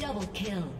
Double kill.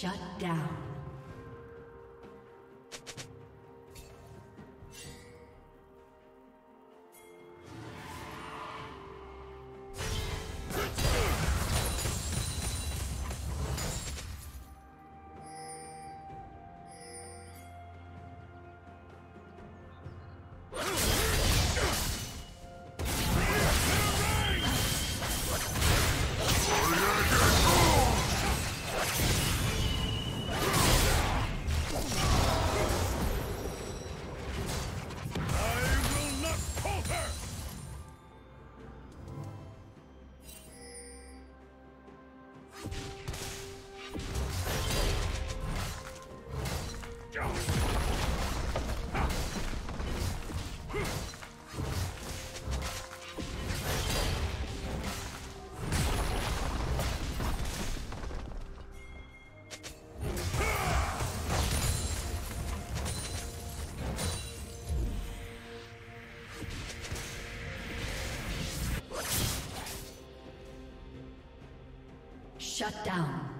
Shut down. Shut down.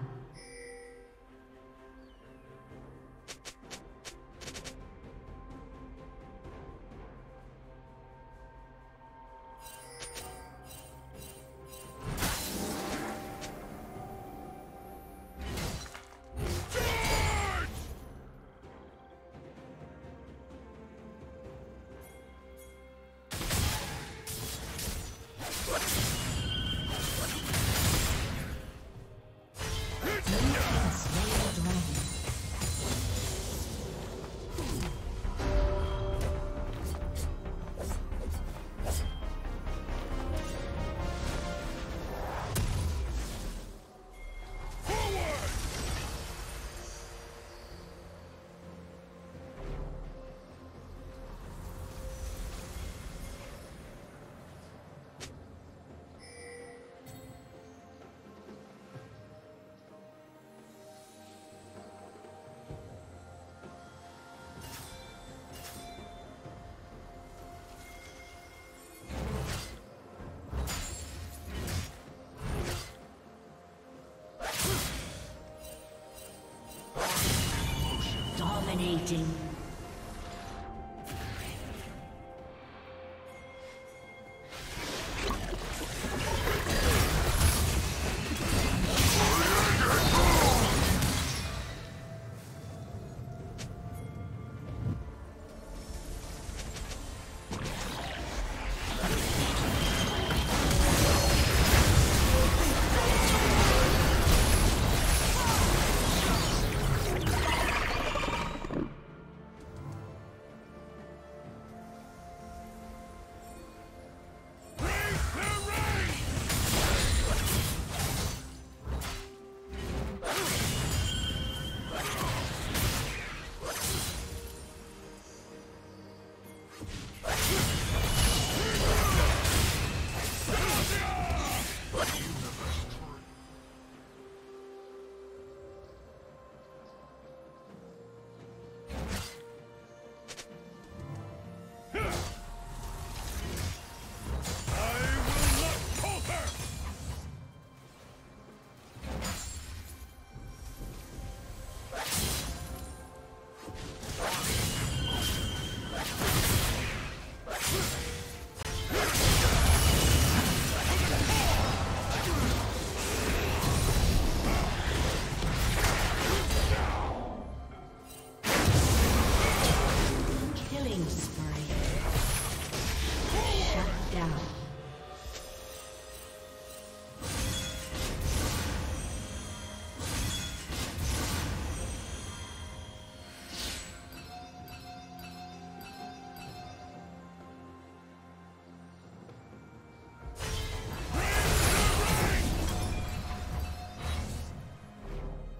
Dominating.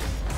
Thank you.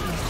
Red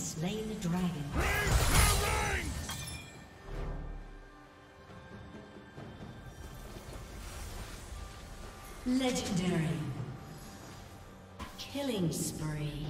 has slain the dragon. Legendary. Killing spree.